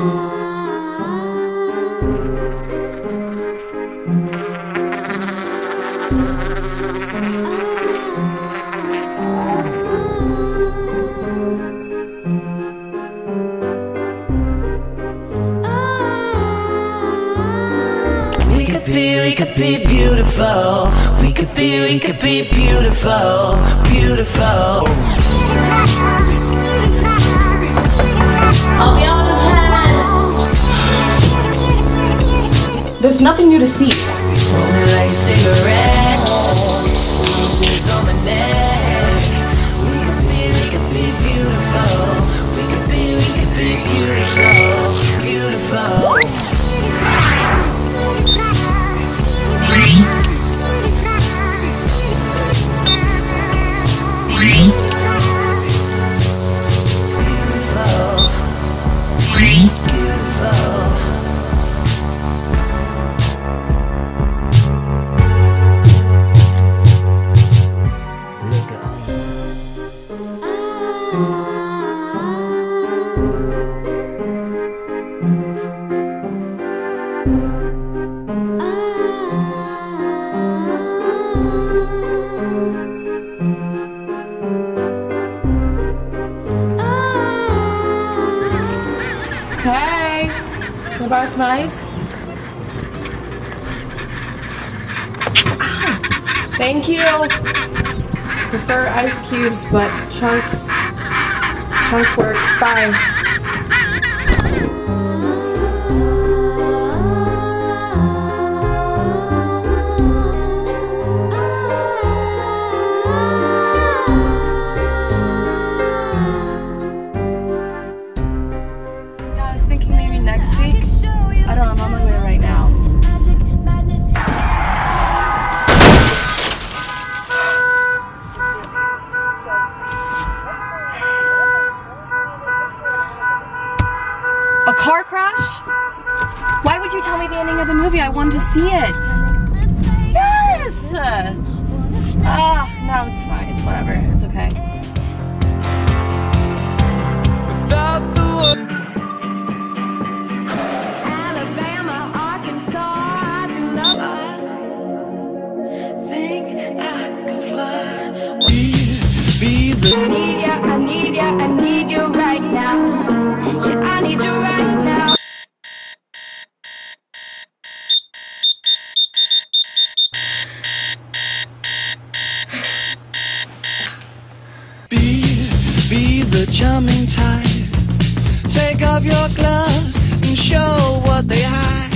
We could be, we could be beautiful. We could be, we could be beautiful, beautiful. There's nothing new to see. Only Hey, some ice? Ah, Thank you. Prefer ice cubes, but chunks, chunks work. Bye. I was thinking maybe next week. I don't know, I'm on my way right A car crash? Why would you tell me the ending of the movie? I wanted to see it. Yes! Ah, no, it's fine. It's whatever. It's okay. Without the one. Alabama, Arkansas, I do love Think I can fly. Be the I need ya, I need ya, I need you charming type. Take off your gloves and show what they hide.